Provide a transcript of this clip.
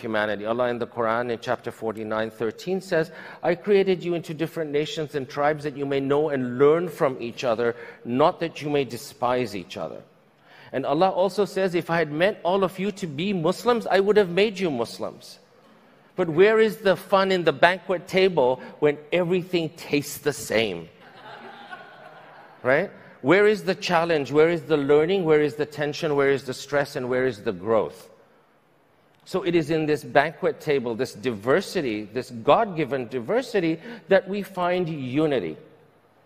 humanity. Allah in the Quran in chapter 49, 13 says, I created you into different nations and tribes that you may know and learn from each other, not that you may despise each other. And Allah also says, if I had meant all of you to be Muslims, I would have made you Muslims. But where is the fun in the banquet table when everything tastes the same? right? Where is the challenge? Where is the learning? Where is the tension? Where is the stress? And where is the growth? So it is in this banquet table, this diversity, this God given diversity, that we find unity.